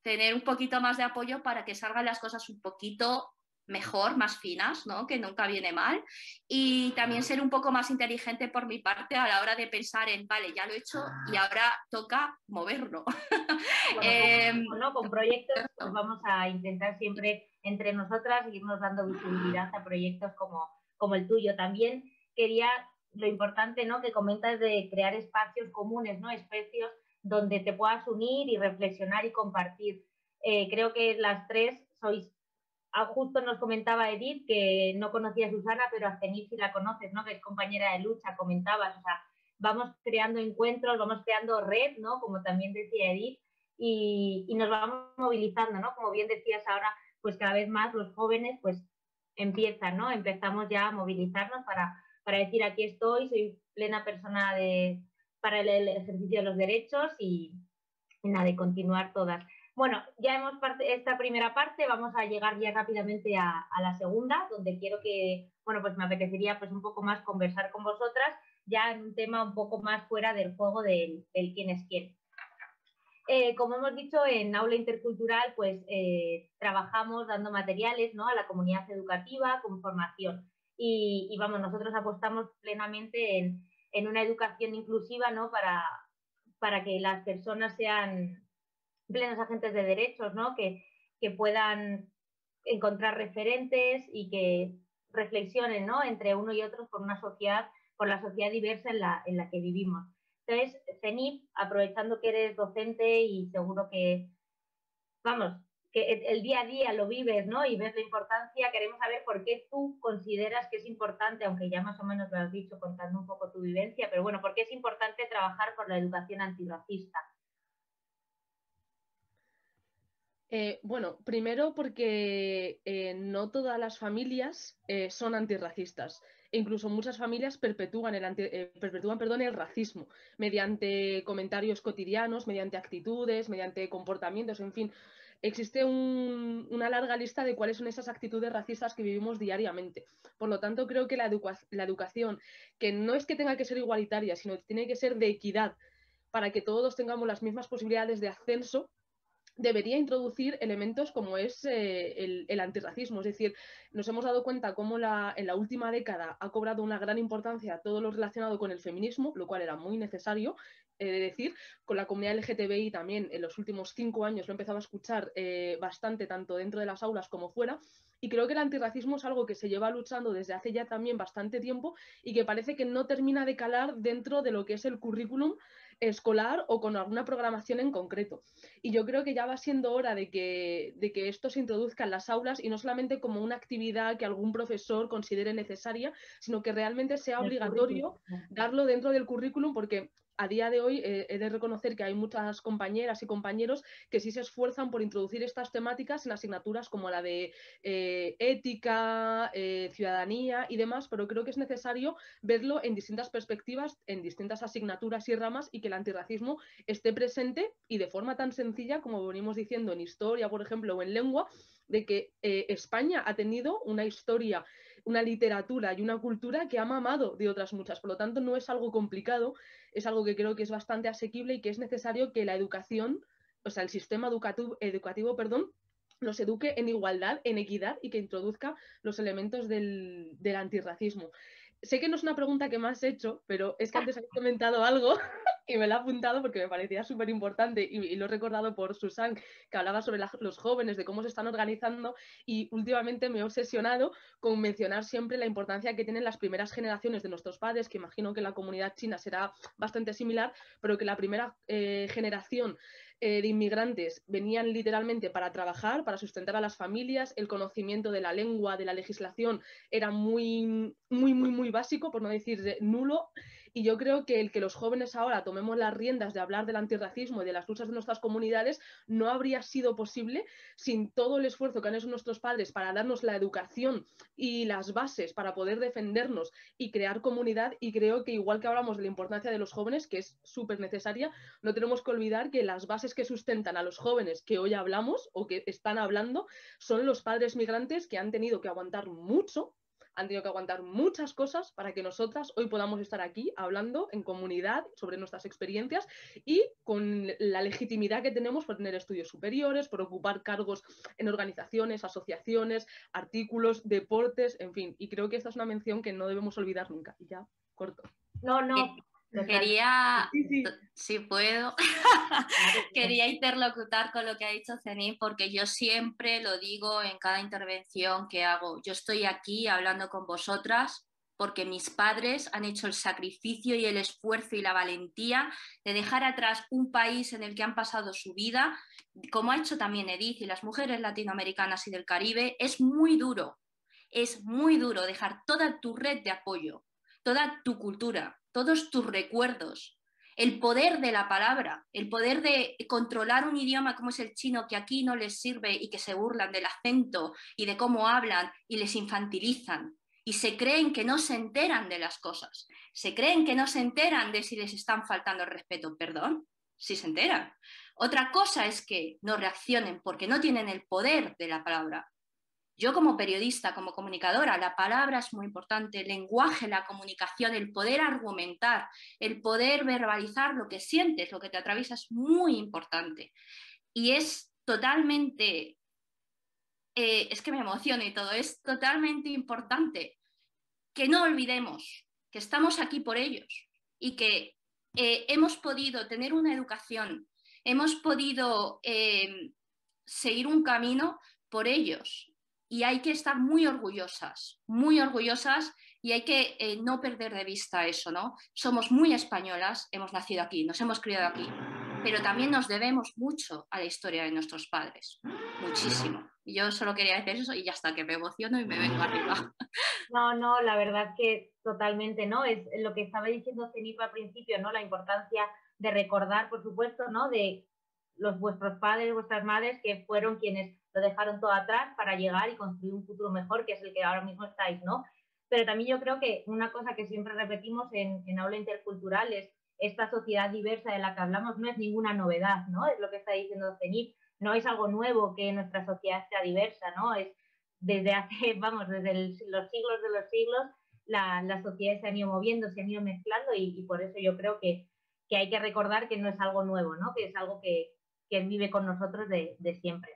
tener un poquito más de apoyo para que salgan las cosas un poquito mejor, más finas, ¿no? que nunca viene mal, y también ser un poco más inteligente por mi parte a la hora de pensar en, vale, ya lo he hecho y ahora toca moverlo. Em, con proyectos pues vamos a intentar siempre entre nosotras irnos dando visibilidad a proyectos como, como el tuyo. También quería lo importante ¿no? que comentas de crear espacios comunes, ¿no? espacios donde te puedas unir y reflexionar y compartir. Eh, creo que las tres sois Ah, justo nos comentaba Edith que no conocía a Susana, pero a Cenit si la conoces, ¿no? Que es compañera de lucha, comentabas, o sea, vamos creando encuentros, vamos creando red, ¿no? Como también decía Edith, y, y, nos vamos movilizando, ¿no? Como bien decías ahora, pues cada vez más los jóvenes, pues empiezan, ¿no? Empezamos ya a movilizarnos para, para decir aquí estoy, soy plena persona de, para el, ejercicio de los derechos y, y nada, de continuar todas. Bueno, ya hemos parte, esta primera parte, vamos a llegar ya rápidamente a, la segunda, donde quiero que, bueno, pues me apetecería pues un poco más conversar con vosotras, ya en un tema un poco más fuera del juego del, quién es quién. Eh, como hemos dicho, en Aula Intercultural, pues eh, trabajamos dando materiales ¿no? a la comunidad educativa con formación. Y, vamos, nosotros apostamos plenamente en, en, una educación inclusiva ¿no? para, para que las personas sean plenos agentes de derechos, ¿no? Que, que puedan encontrar referentes y que reflexionen, ¿no? Entre uno y otro por una sociedad, por la sociedad diversa en la, en la que vivimos. Entonces, CENIP, aprovechando que eres docente y seguro que, vamos, el día a día lo vives, ¿no? Y ves la importancia, queremos saber por qué tú consideras que es importante, aunque ya más o menos lo has dicho contando un poco tu vivencia, pero bueno, ¿por qué es importante trabajar por la educación antirracista? Eh, bueno, primero porque eh, no todas las familias eh, son antirracistas. E incluso muchas familias perpetúan, el racismo mediante comentarios cotidianos, mediante actitudes, mediante comportamientos, en fin. Existe una larga lista de cuáles son esas actitudes racistas que vivimos diariamente. Por lo tanto, creo que la, la educación, que no es que tenga que ser igualitaria, sino que tiene que ser de equidad, para que todos tengamos las mismas posibilidades de ascenso, debería introducir elementos como es eh, el, antirracismo. Es decir, nos hemos dado cuenta cómo en la última década ha cobrado una gran importancia todo lo relacionado con el feminismo, lo cual era muy necesario. De decir, con la comunidad LGTBI también en los últimos cinco años lo he empezado a escuchar eh, bastante, tanto dentro de las aulas como fuera. Y creo que el antirracismo es algo que se lleva luchando desde hace ya también bastante tiempo y que parece que no termina de calar dentro de lo que es el currículum escolar o con alguna programación en concreto. Y yo creo que ya va siendo hora de que, de que esto se introduzca en las aulas y no solamente como una actividad que algún profesor considere necesaria, sino que realmente sea obligatorio darlo dentro del currículum porque a día de hoy eh, he de reconocer que hay muchas compañeras y compañeros que sí se esfuerzan por introducir estas temáticas en asignaturas como la de eh, ética, eh, ciudadanía y demás, pero creo que es necesario verlo en distintas perspectivas, en distintas asignaturas y ramas y que el antirracismo esté presente y de forma tan sencilla como venimos diciendo en historia, por ejemplo, o en lengua, de que España ha tenido una historia una literatura y una cultura que ha mamado de otras muchas. Por lo tanto, no es algo complicado, es algo que creo que es bastante asequible y que es necesario que la educación, o sea, el sistema educativo, educativo perdón, nos eduque en igualdad, en equidad y que introduzca los elementos del, del antirracismo sé que no es una pregunta que me has hecho, pero es que antes has comentado algo y me lo he apuntado porque me parecía súper importante y, lo he recordado por Susan, que hablaba sobre los jóvenes, de cómo se están organizando y últimamente me he obsesionado con mencionar siempre la importancia que tienen las primeras generaciones de nuestros padres, que imagino que la comunidad china será bastante similar, pero que la primera eh, generación eh, de inmigrantes venían literalmente para trabajar, para sustentar a las familias, el conocimiento de la lengua, de la legislación era muy, muy, muy, muy básico, por no decir nulo, y yo creo que el que los jóvenes ahora tomemos las riendas de hablar del antirracismo y de las luchas de nuestras comunidades no habría sido posible sin todo el esfuerzo que han hecho nuestros padres para darnos la educación y las bases para poder defendernos y crear comunidad. Y creo que igual que hablamos de la importancia de los jóvenes, que es súper necesaria, no tenemos que olvidar que las bases que sustentan a los jóvenes que hoy hablamos o que están hablando son los padres migrantes que han tenido que aguantar mucho han tenido que aguantar muchas cosas para que nosotras hoy podamos estar aquí hablando en comunidad sobre nuestras experiencias y con la legitimidad que tenemos por tener estudios superiores, por ocupar cargos en organizaciones, asociaciones, artículos, deportes, en fin. Y creo que esta es una mención que no debemos olvidar nunca. Y ya, corto. No, no, Quería, si puedo, quería interlocutar con lo que ha dicho Zenit porque yo siempre lo digo en cada intervención que hago. Yo estoy aquí hablando con vosotras porque mis padres han hecho el sacrificio y el esfuerzo y la valentía de dejar atrás un país en el que han pasado su vida, como ha hecho también Edith y las mujeres latinoamericanas y del Caribe. Es muy duro, es muy duro dejar toda tu red de apoyo, toda tu cultura, todos tus recuerdos, el poder de la palabra, el poder de controlar un idioma como es el chino que aquí no les sirve y que se burlan del acento y de cómo hablan y les infantilizan y se creen que no se enteran de las cosas, se creen que no se enteran de si les están faltando el respeto, perdón, si se enteran. Otra cosa es que no reaccionen porque no tienen el poder de la palabra, yo como periodista, como comunicadora, la palabra es muy importante, el lenguaje, la comunicación, el poder argumentar, el poder verbalizar lo que sientes, lo que te atraviesa es muy importante. Y es totalmente, eh, es que me emociona y todo, es totalmente importante que no olvidemos que estamos aquí por ellos y que eh, hemos podido tener una educación, hemos podido eh, seguir un camino por ellos y hay que estar muy orgullosas, muy orgullosas y hay que eh, no perder de vista eso, ¿no? Somos muy españolas, hemos nacido aquí, nos hemos criado aquí, pero también nos debemos mucho a la historia de nuestros padres, muchísimo. Y yo solo quería decir eso y ya está, que me emociono y me vengo arriba. No, no, la verdad que totalmente, ¿no? Es lo que estaba diciendo Cenipa al principio, ¿no? La importancia de recordar, por supuesto, ¿no? De los vuestros padres, vuestras madres, que fueron quienes lo dejaron todo atrás para llegar y construir un futuro mejor, que es el que ahora mismo estáis, ¿no? Pero también yo creo que una cosa que siempre repetimos en, en aula intercultural es esta sociedad diversa de la que hablamos no es ninguna novedad, ¿no? Es lo que está diciendo Zenit, no es algo nuevo que nuestra sociedad sea diversa, ¿no? Es desde hace, vamos, desde los siglos de los siglos, la, la sociedad se han ido moviendo, se han ido mezclando y, por eso yo creo que, que, hay que recordar que no es algo nuevo, ¿no? Que es algo que, que vive con nosotros de, siempre.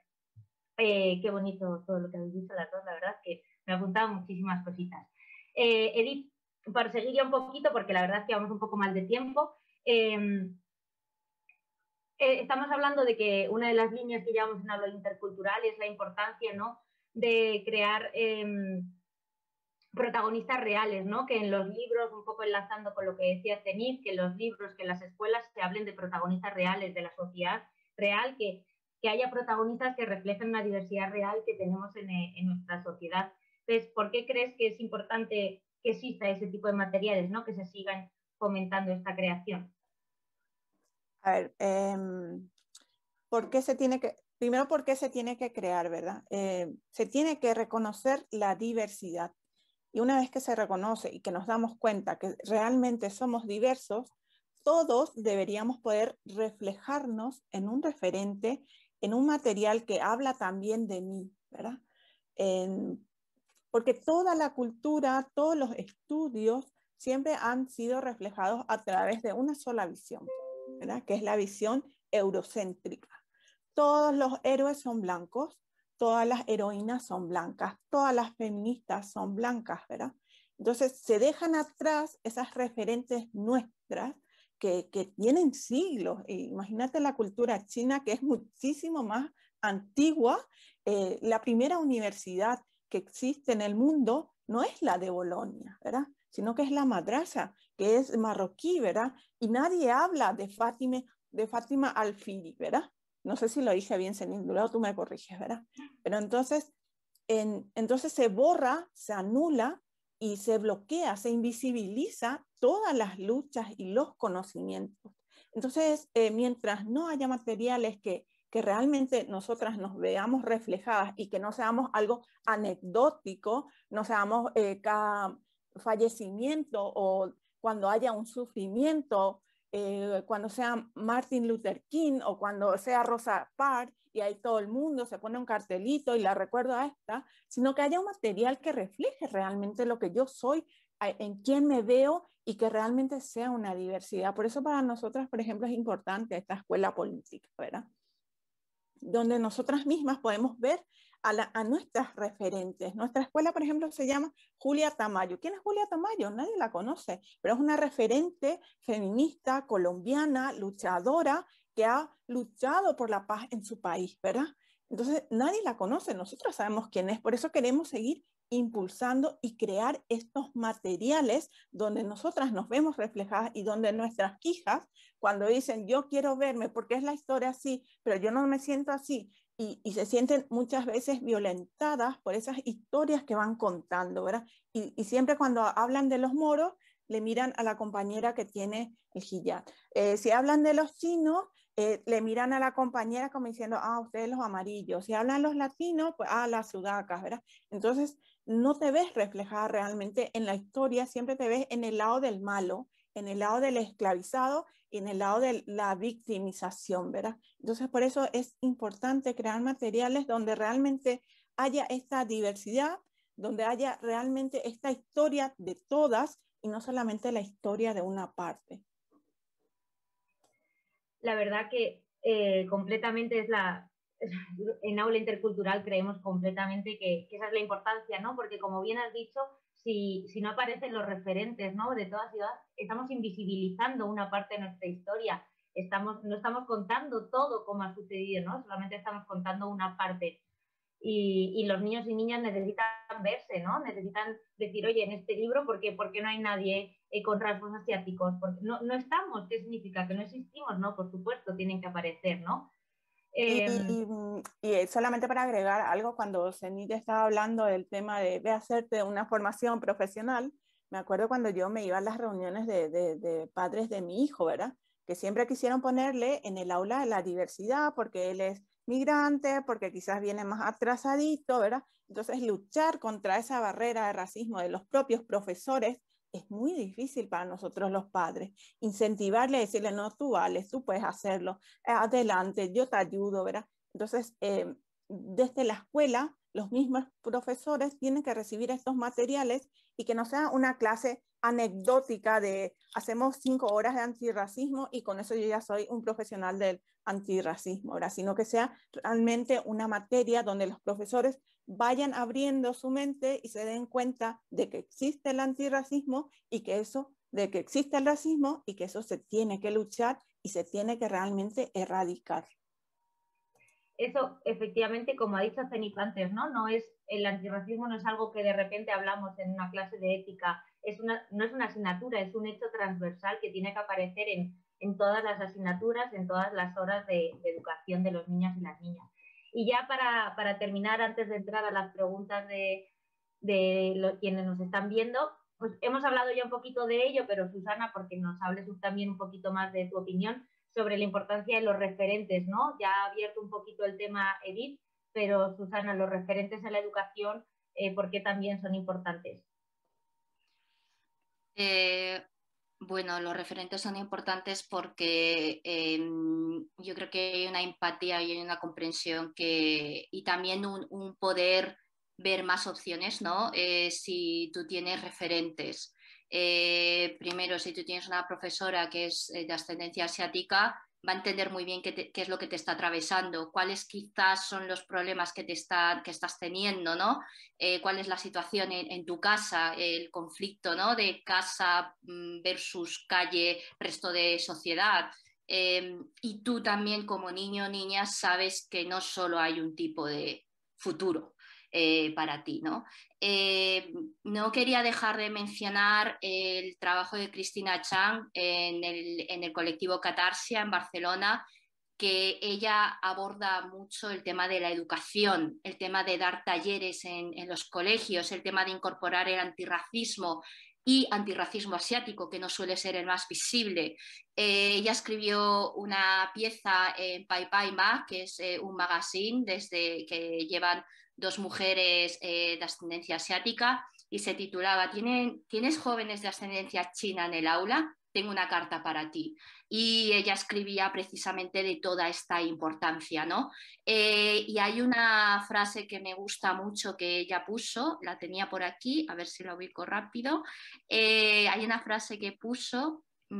Eh, qué bonito todo lo que habéis dicho las dos, la verdad que me ha apuntado muchísimas cositas. Eh, Edith, para seguir ya un poquito, porque la verdad es que vamos un poco mal de tiempo, em, eh, estamos hablando de que una de las líneas que llevamos en habla intercultural es la importancia ¿no? de crear em, protagonistas reales, ¿no? que en los libros, un poco enlazando con lo que decía Zenith, que en los libros, que en las escuelas se hablen de protagonistas reales de la sociedad real, que que haya protagonistas que reflejen la diversidad real que tenemos en, eh, en, nuestra sociedad. Entonces, ¿por qué crees que es importante que exista ese tipo de materiales, ¿no? que se sigan fomentando esta creación? A ver, em, ¿por qué se tiene que, primero, ¿por qué se tiene que crear, verdad? Eh, se tiene que reconocer la diversidad. Y una vez que se reconoce y que nos damos cuenta que realmente somos diversos, todos deberíamos poder reflejarnos en un referente, en un material que habla también de mí, ¿verdad? porque toda la cultura, todos los estudios siempre han sido reflejados a través de una sola visión, ¿verdad? Que es la visión eurocéntrica. Todos los héroes son blancos, todas las heroínas son blancas, todas las feministas son blancas, ¿verdad? Entonces se dejan atrás esas referentes nuestras que, tienen siglos. Imagínate la cultura china que es muchísimo más antigua. Eh, la primera universidad que existe en el mundo no es la de Bolonia, ¿verdad? Sino que es la madrasa, que es marroquí, ¿verdad? Y nadie habla de Fátima, de Fátima Alfiri, ¿verdad? No sé si lo dije bien, Senindulado, tú me corriges, ¿verdad? Pero entonces, entonces se borra, se anula y se bloquea, se invisibiliza todas las luchas y los conocimientos. Entonces, eh, mientras no haya materiales que que realmente nosotras nos veamos reflejadas y que no seamos algo anecdótico, no seamos eh, cada fallecimiento o cuando haya un sufrimiento, eh, cuando sea Martin Luther King o cuando sea Rosa Parks y ahí todo el mundo se pone un cartelito y la recuerdo a esta, sino que haya un material que refleje realmente lo que yo soy, en quién me veo y que realmente sea una diversidad. Por eso para nosotras, por ejemplo, es importante esta escuela política, ¿verdad? donde nosotras mismas podemos ver a, nuestras referentes. Nuestra escuela, por ejemplo, se llama Julia Tamayo. ¿Quién es Julia Tamayo? Nadie la conoce, pero es una referente feminista colombiana, luchadora, que ha luchado por la paz en su país, ¿verdad? Entonces, nadie la conoce, nosotros sabemos quién es, por eso queremos seguir impulsando y crear estos materiales donde nosotras nos vemos reflejadas y donde nuestras hijas, cuando dicen, yo quiero verme porque es la historia así, pero yo no me siento así, y, se sienten muchas veces violentadas por esas historias que van contando, ¿verdad? Y, siempre cuando hablan de los moros, le miran a la compañera que tiene el hijab. Eh, si hablan de los chinos, eh, le miran a la compañera como diciendo, ah, ustedes los amarillos. Si hablan los latinos, pues, ah, las sudacas, ¿verdad? Entonces, no te ves reflejada realmente en la historia, siempre te ves en el lado del malo, en el lado del esclavizado y en el lado de la victimización, ¿verdad? Entonces, por eso es importante crear materiales donde realmente haya esta diversidad, donde haya realmente esta historia de todas y no solamente la historia de una parte. La verdad que eh, completamente es la, en aula intercultural creemos completamente que, esa es la importancia, ¿no? Porque como bien has dicho, si, no aparecen los referentes, ¿no? De todas ciudades, estamos invisibilizando una parte de nuestra historia, estamos, no estamos contando todo como ha sucedido, ¿no? Solamente estamos contando una parte. Y, los niños y niñas necesitan verse, ¿no? Necesitan decir, oye, en este libro, ¿por qué, ¿Por qué no hay nadie eh, con rasgos asiáticos? Porque no, no estamos, ¿qué significa? Que no existimos, ¿no? Por supuesto, tienen que aparecer, ¿no? Em, y, solamente para agregar algo, cuando Zenit estaba hablando del tema de, de hacerte una formación profesional, me acuerdo cuando yo me iba a las reuniones de, de, padres de mi hijo, ¿verdad? Que siempre quisieron ponerle en el aula la diversidad porque él es migrante, porque quizás viene más atrasadito, ¿verdad? Entonces, luchar contra esa barrera de racismo de los propios profesores es muy difícil para nosotros los padres. Incentivarle, decirle, no, tú vales, tú puedes hacerlo, adelante, yo te ayudo, ¿verdad? Entonces, eh, desde la escuela, los mismos profesores tienen que recibir estos materiales y que no sea una clase anecdótica de hacemos cinco horas de antirracismo y con eso yo ya soy un profesional del antirracismo, ¿verdad? sino que sea realmente una materia donde los profesores vayan abriendo su mente y se den cuenta de que existe el antirracismo y que eso, de que existe el racismo y que eso se tiene que luchar y se tiene que realmente erradicar. Eso, efectivamente, como ha dicho Zenith antes, ¿no? No es, el antirracismo no es algo que de repente hablamos en una clase de ética, es una, no es una asignatura, es un hecho transversal que tiene que aparecer en, en todas las asignaturas, en todas las horas de, educación de los niños y las niñas. Y ya para, para terminar, antes de entrar a las preguntas de, de quienes nos están viendo, pues hemos hablado ya un poquito de ello, pero Susana, porque nos hables también un poquito más de tu opinión sobre la importancia de los referentes, ¿no? Ya ha abierto un poquito el tema Edith, pero Susana, los referentes en la educación, eh, ¿por qué también son importantes? Eh, bueno, los referentes son importantes porque em, yo creo que hay una empatía y hay una comprensión que, y también un, poder ver más opciones, ¿no? Eh, si tú tienes referentes. Eh, primero, si tú tienes una profesora que es de ascendencia asiática, va a entender muy bien qué, es lo que te está atravesando, cuáles quizás son los problemas que, te está, que estás teniendo, ¿no? Eh, cuál es la situación en, tu casa, el conflicto ¿no? de casa mm, versus calle, resto de sociedad. Em, y tú también como niño o niña sabes que no solo hay un tipo de futuro, eh, para ti. ¿no? Eh, no quería dejar de mencionar el trabajo de Cristina Chang en el, colectivo Catarsia en Barcelona, que ella aborda mucho el tema de la educación, el tema de dar talleres en, los colegios, el tema de incorporar el antirracismo y antirracismo asiático, que no suele ser el más visible. Eh, ella escribió una pieza en Pai Pai Ma, que es un magazine desde que llevan dos mujeres eh, de ascendencia asiática y se titulaba ¿Tienes jóvenes de ascendencia china en el aula? Tengo una carta para ti. Y ella escribía precisamente de toda esta importancia, ¿no? Eh, y hay una frase que me gusta mucho que ella puso, la tenía por aquí, a ver si la ubico rápido. Eh, hay una frase que puso, mm,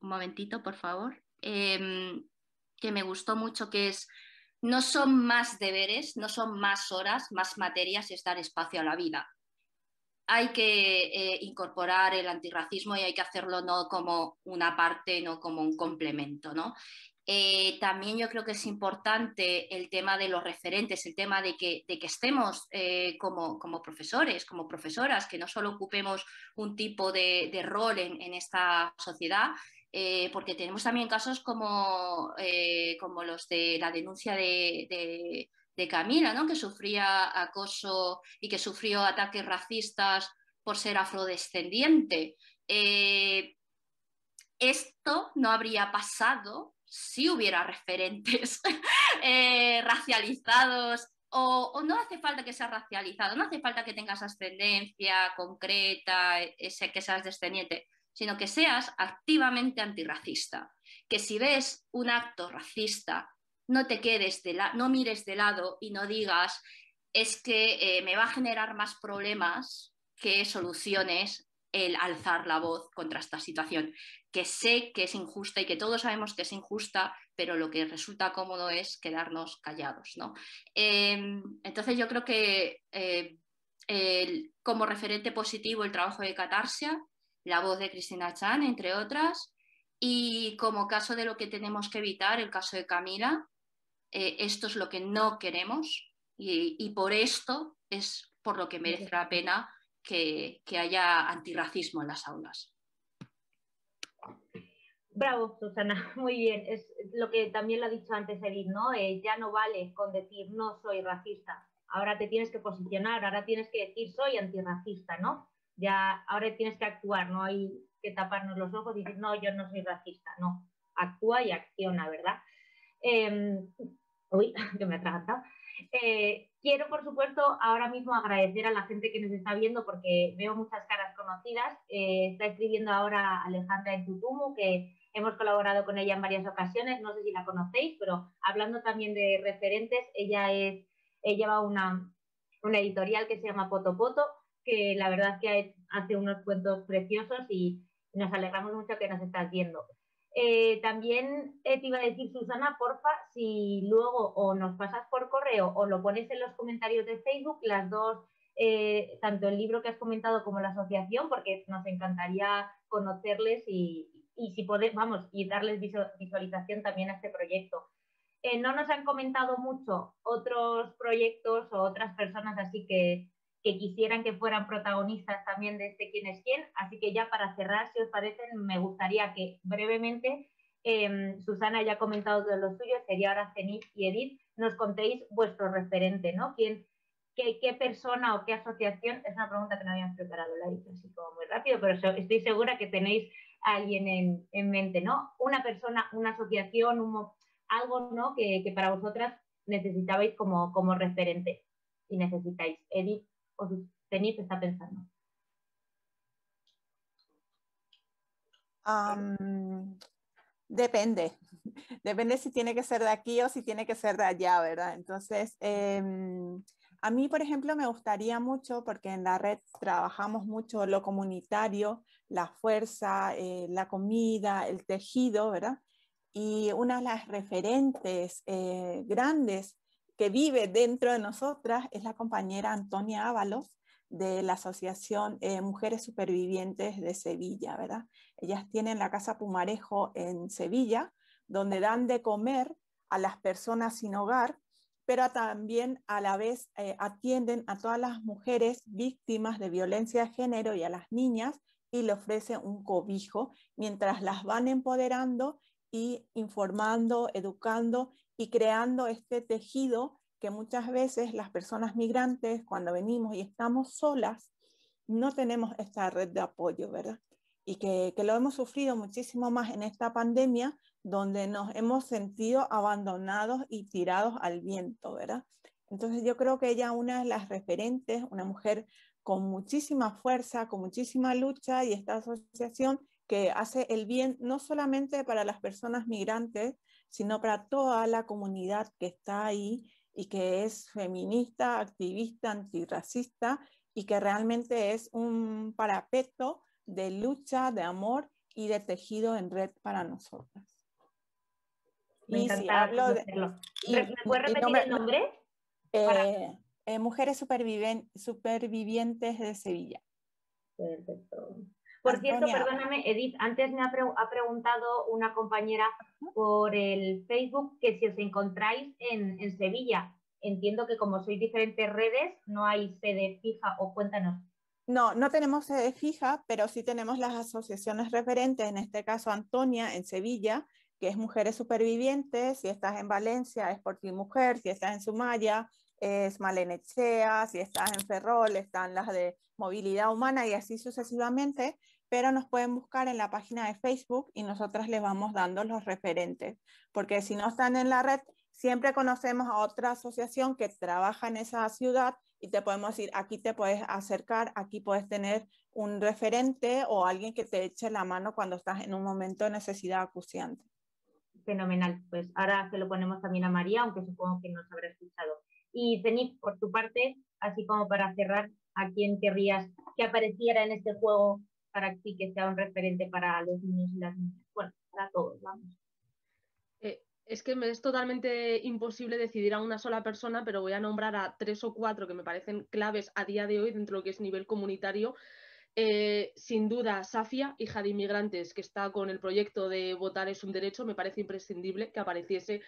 un momentito, por favor, em, que me gustó mucho, que es no son más deberes, no son más horas, más materias, es dar espacio a la vida. Hay que eh, incorporar el antirracismo y hay que hacerlo no como una parte, no como un complemento. ¿no? Eh, también yo creo que es importante el tema de los referentes, el tema de que, estemos eh, como, profesores, como profesoras, que no solo ocupemos un tipo de, rol en, esta sociedad, porque tenemos también casos como, como los de la denuncia de, Camila, ¿no? que sufría acoso y que sufrió ataques racistas por ser afrodescendiente. Eh, esto no habría pasado si hubiera referentes racializados o, no hace falta que seas racializado, no hace falta que tengas ascendencia concreta, ese, que seas descendiente sino que seas activamente antirracista. Que si ves un acto racista, no te quedes de la no mires de lado y no digas es que eh, me va a generar más problemas que soluciones el alzar la voz contra esta situación, que sé que es injusta y que todos sabemos que es injusta, pero lo que resulta cómodo es quedarnos callados. ¿no? Em, entonces yo creo que eh, como referente positivo el trabajo de Catarsia, la voz de Cristina Chan, entre otras. Y como caso de lo que tenemos que evitar, el caso de Camila, eh, esto es lo que no queremos y, por esto es por lo que merece la pena que, haya antirracismo en las aulas. Bravo, Susana, muy bien. Es lo que también lo ha dicho antes Edith, ¿no? Eh, ya no vale con decir no soy racista. Ahora te tienes que posicionar, ahora tienes que decir soy antirracista, ¿no? ya ahora tienes que actuar, no hay que taparnos los ojos y decir, no, yo no soy racista, no, actúa y acciona, ¿verdad? Em, uy, que me ha eh, quiero, por supuesto, ahora mismo agradecer a la gente que nos está viendo porque veo muchas caras conocidas. Eh, está escribiendo ahora Alejandra en Tutumu, que hemos colaborado con ella en varias ocasiones, no sé si la conocéis, pero hablando también de referentes, ella es, ella una, una editorial que se llama Potopoto, que la verdad que hace unos cuentos preciosos y nos alegramos mucho que nos estás viendo. Eh, también te iba a decir, Susana, porfa, si luego o nos pasas por correo o lo pones en los comentarios de Facebook, las dos, eh, tanto el libro que has comentado como la asociación, porque nos encantaría conocerles y, si podemos, vamos, y darles visualización también a este proyecto. Eh, no nos han comentado mucho otros proyectos o otras personas, así que que quisieran que fueran protagonistas también de este quién es quién. Así que ya para cerrar, si os parece, me gustaría que brevemente em, Susana ya ha comentado de los suyos, sería ahora Cenit y Edith, nos contéis vuestro referente, ¿no? ¿Quién, qué, persona o qué asociación? Es una pregunta que no habíamos preparado, la así como muy rápido, pero estoy segura que tenéis alguien en, mente, ¿no? Una persona, una asociación, algo, ¿no? Que, para vosotras necesitabais como, como referente y necesitáis. Edith o tenéis está pensando. depende, depende si tiene que ser de aquí o si tiene que ser de allá, ¿verdad? Entonces, em, a mí, por ejemplo, me gustaría mucho, porque en la red trabajamos mucho lo comunitario, la fuerza, eh, la comida, el tejido, ¿verdad? Y una de las referentes eh, grandes que vive dentro de nosotras es la compañera Antonia Ábalos de la Asociación eh, Mujeres Supervivientes de Sevilla, ¿verdad? Ellas tienen la Casa Pumarejo en Sevilla, donde dan de comer a las personas sin hogar, pero también a la vez atienden a todas las mujeres víctimas de violencia de género y a las niñas y le ofrece un cobijo mientras las van empoderando y informando, educando y creando este tejido que muchas veces las personas migrantes cuando venimos y estamos solas no tenemos esta red de apoyo, ¿verdad? Y que, que lo hemos sufrido muchísimo más en esta pandemia donde nos hemos sentido abandonados y tirados al viento, ¿verdad? Entonces yo creo que ella una de las referentes, una mujer con muchísima fuerza, con muchísima lucha y esta asociación que hace el bien no solamente para las personas migrantes, sino para toda la comunidad que está ahí y que es feminista, activista, antirracista y que realmente es un parapeto de lucha, de amor y de tejido en red para nosotras. Me y si hablo de, ¿Me puedes repetir el nombre? Eh, eh, mujeres supervivientes de Sevilla. Perfecto. Por cierto, perdóname, Edith, antes me ha, preguntado una compañera por el Facebook que si os encontráis en, Sevilla. Entiendo que como sois diferentes redes, no hay sede fija o cuéntanos. No, no tenemos sede fija, pero sí tenemos las asociaciones referentes, en este caso Antonia en Sevilla, que es Mujeres Supervivientes, si estás en Valencia es por ti mujer, si estás en Sumaya es Malenechea, si estás en Ferrol, están las de movilidad humana y así sucesivamente, pero nos pueden buscar en la página de Facebook y nosotras les vamos dando los referentes, porque si no están en la red, siempre conocemos a otra asociación que trabaja en esa ciudad y te podemos decir, aquí te puedes acercar, aquí puedes tener un referente o alguien que te eche la mano cuando estás en un momento de necesidad acuciante. Fenomenal, pues ahora se lo ponemos también a María, aunque supongo que nos habrá escuchado. Y Zenith, por tu parte, así como para cerrar, ¿a quién querrías que apareciera en este juego para ti que sea un referente para los niños y las niñas? Bueno, para todos, vamos. Eh, es que me es totalmente imposible decidir a una sola persona, pero voy a nombrar a tres o cuatro que me parecen claves a día de hoy dentro de lo que es nivel comunitario. Eh, sin duda, Safia, hija de inmigrantes, que está con el proyecto de votar es un derecho, me parece imprescindible que apareciese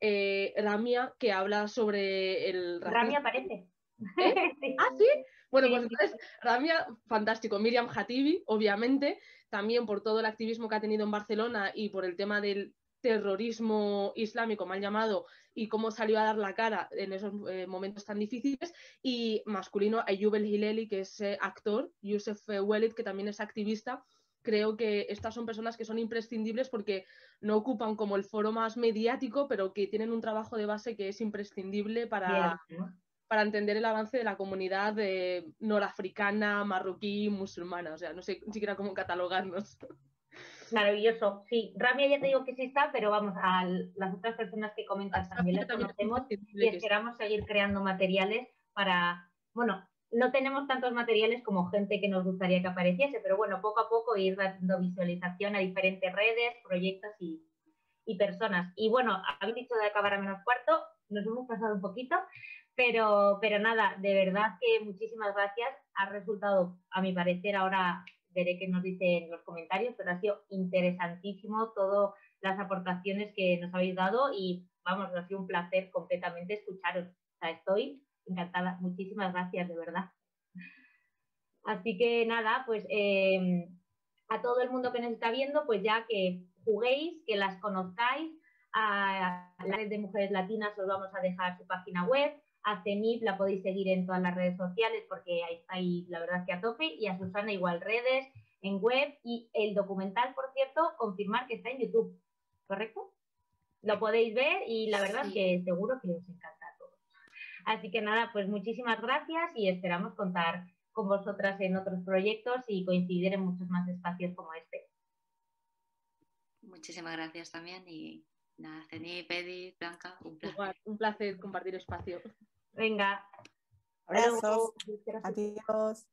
eh, Ramia, que habla sobre el racismo. Ramia aparece. ¿Eh? ¿Ah, sí? Bueno, pues entonces, Ramia, fantástico. Miriam Hatibi, obviamente, también por todo el activismo que ha tenido en Barcelona y por el tema del terrorismo islámico, mal llamado, y cómo salió a dar la cara en esos eh, momentos tan difíciles. Y masculino, Ayub El Hileli, que es actor, Yusef Welid, que también es activista creo que estas son personas que son imprescindibles porque no ocupan como el foro más mediático, pero que tienen un trabajo de base que es imprescindible para, para entender el avance de la comunidad norafricana, marroquí, musulmana. O sea, no sé ni siquiera cómo catalogarnos. Maravilloso, sí. Ramia ya te digo que sí está, pero vamos, a las otras personas que comentas también las conocemos y esperamos seguir creando materiales para, bueno, no tenemos tantos materiales como gente que nos gustaría que apareciese, pero bueno, poco a poco ir dando visualización a diferentes redes, proyectos y, personas. Y bueno, habéis dicho de acabar a menos cuarto, nos hemos pasado un poquito, pero, pero nada, de verdad que muchísimas gracias. Ha resultado, a mi parecer, ahora veré qué nos dicen los comentarios, pero ha sido interesantísimo todas las aportaciones que nos habéis dado y vamos, ha sido un placer completamente escucharos. O sea, estoy encantada. Muchísimas gracias, de verdad. Así que nada, pues em, a todo el mundo que nos está viendo, pues ya que juguéis, que las conozcáis, a la red de mujeres latinas os vamos a dejar su página web, a CENIF la podéis seguir en todas las redes sociales porque ahí está ahí la verdad que a tope y a Susana igual redes, en web y el documental, por cierto, confirmar que está en YouTube, ¿correcto? Lo podéis ver y la verdad es que seguro que os encanta a todos. Así que nada, pues muchísimas gracias y esperamos contar con vosotras en otros proyectos y coincidir en muchos más espacios como este. Muchísimas gracias también y nada, Ceni, Pedi, Blanca, un placer. un placer compartir espacio. Venga. Abrazos. Adiós.